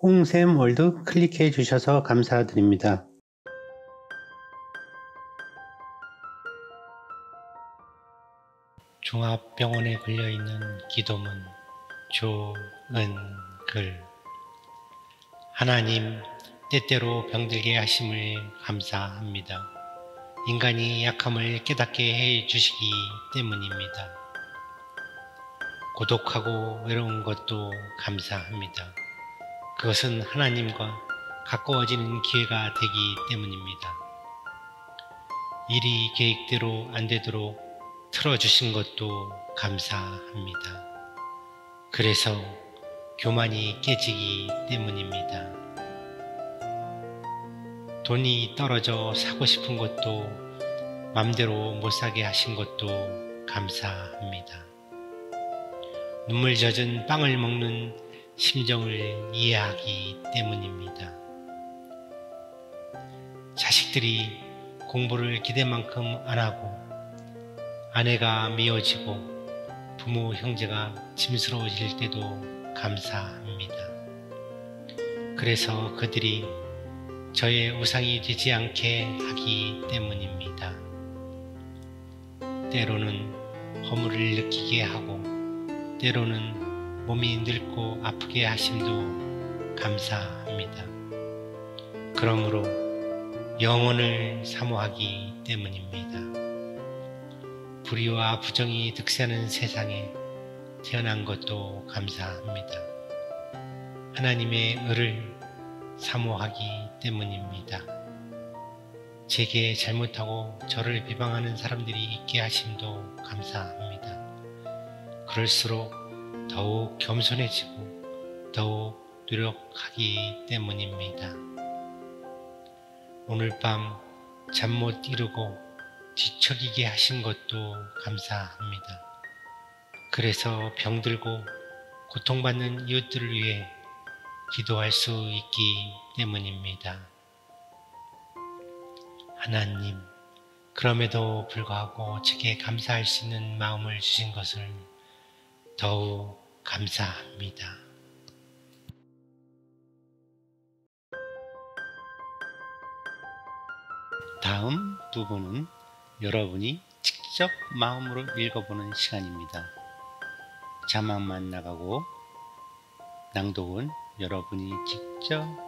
홍샘월드 클릭해 주셔서 감사드립니다. 종합병원에 걸려있는 기도문 조은글 하나님 때때로 병들게 하심을 감사합니다. 인간이 약함을 깨닫게 해 주시기 때문입니다. 고독하고 외로운 것도 감사합니다. 그것은 하나님과 가까워지는 기회가 되기 때문입니다. 일이 계획대로 안 되도록 틀어주신 것도 감사합니다. 그래서 교만이 깨지기 때문입니다. 돈이 떨어져 사고 싶은 것도 맘대로 못 사게 하신 것도 감사합니다. 눈물 젖은 빵을 먹는 심정을 이해하기 때문입니다. 자식들이 공부를 기대만큼 안 하고 아내가 미워지고 부모 형제가 짐스러워질 때도 감사합니다. 그래서 그들이 저의 우상이 되지 않게 하기 때문입니다. 때로는 허물을 느끼게 하고 때로는 몸이 늙고 아프게 하심도 감사합니다. 그러므로 영혼을 사모하기 때문입니다. 불의와 부정이 득세하는 세상에 태어난 것도 감사합니다. 하나님의 의를 사모하기 때문입니다. 제게 잘못하고 저를 비방하는 사람들이 있게 하심도 감사합니다. 그럴수록 더욱 겸손해지고 더욱 노력하기 때문입니다. 오늘 밤 잠 못 이루고 뒤척이게 하신 것도 감사합니다. 그래서 병들고 고통받는 이웃들을 위해 기도할 수 있기 때문입니다. 하나님, 그럼에도 불구하고 제게 감사할 수 있는 마음을 주신 것을 더욱 감사합니다. 다음 부분은 여러분이 직접 마음으로 읽어보는 시간입니다. 자막만 나가고 낭독은 여러분이 직접